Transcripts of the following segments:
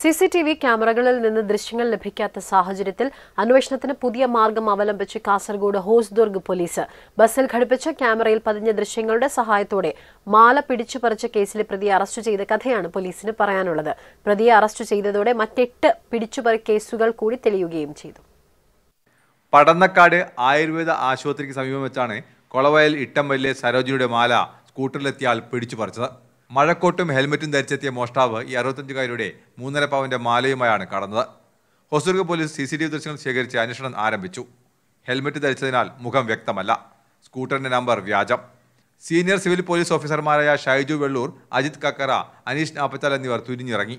C C T V ക്യാമറകളിൽ നിന്ന് ദൃശ്യങ്ങൾ ലഭിക്കാത്ത സാഹചര്യത്തിൽ അന്വേഷണത്തിന് പുതിയ മാർഗം അവലംബിച്ച് കാസർഗോഡ് ഹോസ്ദുർഗ് പോലീസ്. ബസ്സിൽ ഘടിപ്പിച്ച ക്യാമറയിൽ പതിഞ്ഞ ദൃശ്യങ്ങളുടെ സഹായത്തോടെ മാല പിടിച്ചു പറിച്ച കേസിലെ പ്രതിയെ അറസ്റ്റ് ചെയ്ത കഥയാണ് പോലീസിന് പറയാനുള്ളത്. പ്രതിയെ അറസ്റ്റ് ചെയ്തതോടെ മറ്റെട്ട് പിടിച്ചുപറി കേസുകൾ കൂടി തെളിയുകയും ചെയ്തു. പടന്നക്കാട് ആയുർവേദ ആശുപത്രിക്ക് സമീപം വെച്ചാണ് കൊളവയൽ ഇട്ടംവല്ലെ സരോജിയുടെ മാല സ്കൂട്ടറിലെത്തിയാൽ പിടിച്ചു പറിച്ചത്. മഴക്കോട്ടും ഹെൽമറ്റും ധരിച്ചെത്തിയ മോഷ്ടാവ് ഈ അറുപത്തഞ്ചുകാരുടെ മൂന്നര പവന്റെ മാലയുമായാണ് കടന്നത്. Hosdurg police C C T V ദൃശ്യങ്ങൾ ശേഖരിച്ച് അന്വേഷണം ആരംഭിച്ചു. ഹെൽമറ്റ് ധരിച്ചതിനാൽ മുഖം വ്യക്തമല്ല. സ്കൂട്ടറിന്റെ നമ്പർ വ്യാജം. സീനിയർ സിവിൽ പോലീസ് ഓഫീസർമാരായ ഷൈജു വെള്ളൂർ അജിത് കക്കറ അനീഷ് നാപ്പച്ചാൽ എന്നിവർ തുരിഞ്ഞിറങ്ങി.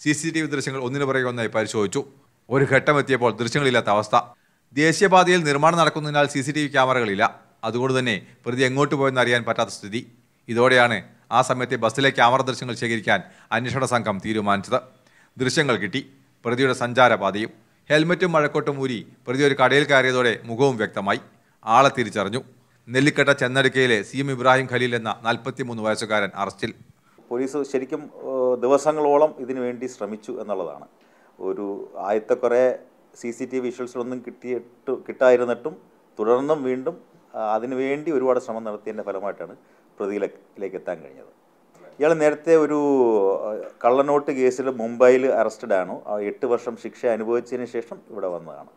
സി സി ടി വി ദൃശ്യങ്ങൾ ഒന്നിനു പുറകെ ഒന്നായി പരിശോധിച്ചു. ഒരു ഘട്ടം എത്തിയപ്പോൾ ദൃശ്യങ്ങളില്ലാത്ത അവസ്ഥ. ദേശീയപാതയിൽ നിർമ്മാണം നടക്കുന്നതിനാൽ സി സി ടി വി ക്യാമറകളില്ല. അതുകൊണ്ട് തന്നെ പ്രതി എങ്ങോട്ട് പോയെന്ന് അറിയാൻ പറ്റാത്ത സ്ഥിതി. ഇതോടെയാണ് ആ സമയത്തെ ബസ്സിലെ ക്യാമറ ദൃശ്യങ്ങൾ ശേഖരിക്കാൻ അന്വേഷണ സംഘം തീരുമാനിച്ചത്. ദൃശ്യങ്ങൾ കിട്ടി. പ്രതിയുടെ സഞ്ചാരപാതയും ഹെൽമറ്റും മഴക്കോട്ടും ഊരി പ്രതി ഒരു കടയിൽ കയറിയതോടെ മുഖവും വ്യക്തമായി. ആളെ തിരിച്ചറിഞ്ഞു. നെല്ലിക്കട്ട ചെന്നടുക്കയിലെ സി എം ഇബ്രാഹിം ഖലീൽ എന്ന നാൽപ്പത്തിമൂന്ന് വയസ്സുകാരൻ അറസ്റ്റിൽ. പോലീസ് ശരിക്കും ദിവസങ്ങളോളം ഇതിനു വേണ്ടി ശ്രമിച്ചു എന്നുള്ളതാണ്. ഒരു ആദ്യത്തെ കുറേ സി സി ടി വി വിഷ്വൽസിലൊന്നും കിട്ടിയിട്ട് കിട്ടായിരുന്നിട്ടും തുടർന്നും വീണ്ടും അതിനുവേണ്ടി ഒരുപാട് ശ്രമം നടത്തിയതിന്റെ ഫലമായിട്ടാണ് പ്രതിയിലേക്ക് എത്താൻ കഴിഞ്ഞത്. ഇയാൾ നേരത്തെ ഒരു കള്ളനോട്ട് കേസിൽ മുംബൈയിൽ അറസ്റ്റഡ് ആണ് എട്ട് വർഷം ശിക്ഷ അനുഭവിച്ചതിന് ശേഷം ഇവിടെ വന്നതാണ്.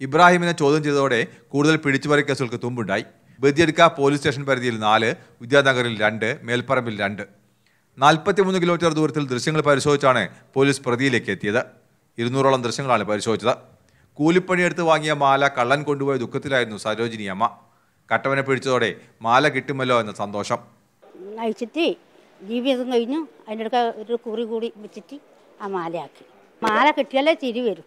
ഇബ്രാഹിമിനെ ചോദ്യം ചെയ്തതോടെ കൂടുതൽ പിടിച്ചുപറി കേസുകൾക്ക് തുമ്പുണ്ടായി. ബദിയടുക്ക പോലീസ് സ്റ്റേഷൻ പരിധിയിൽ നാല് വിദ്യാനഗറിൽ രണ്ട് മേൽപ്പറമ്പിൽ രണ്ട്. നാൽപ്പത്തിമൂന്ന് കിലോമീറ്റർ ദൂരത്തിൽ ദൃശ്യങ്ങൾ പരിശോധിച്ചാണ് പോലീസ് പ്രതിയിലേക്ക് എത്തിയത് ഇരുന്നൂറോളം ദൃശ്യങ്ങളാണ് പരിശോധിച്ചത്. കൂലിപ്പണിയെടുത്ത് വാങ്ങിയ മാല കള്ളൻ കൊണ്ടുപോയ ദുഃഖത്തിലായിരുന്നു സരോജിനി അമ്മ. കട്ടവനെ പിടിച്ചതോടെ മാല കിട്ടുമല്ലോ എന്ന സന്തോഷം. അയച്ചിട്ട് ജീവിതം കഴിഞ്ഞു. അതിന്റെ അടുക്ക ഒരു കുറി കൂടി വെച്ചിട്ട് ആ മാലയാക്കി. മാല കിട്ടിയാലേ ചിരി വരും.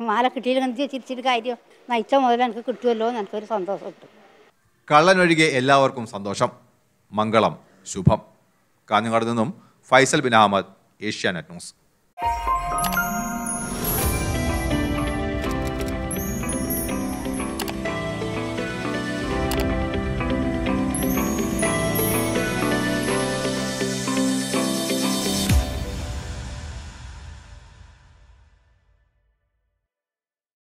മാല കിട്ടിയില്ലെങ്കിൽ ചിരിച്ചിട്ട് കാര്യം? നയിച്ച മുതൽ എനിക്ക് കിട്ടുമല്ലോ എന്ന് എനിക്കൊരു സന്തോഷം കിട്ടും കള്ളൻ ഒഴികെ എല്ലാവർക്കും സന്തോഷം. മംഗളം ശുഭം. കാഞ്ഞങ്ങാട് നിന്നും ഫൈസൽ ബിൻ അഹമ്മദ് ഏഷ്യാനെറ്റ് ന്യൂസ്.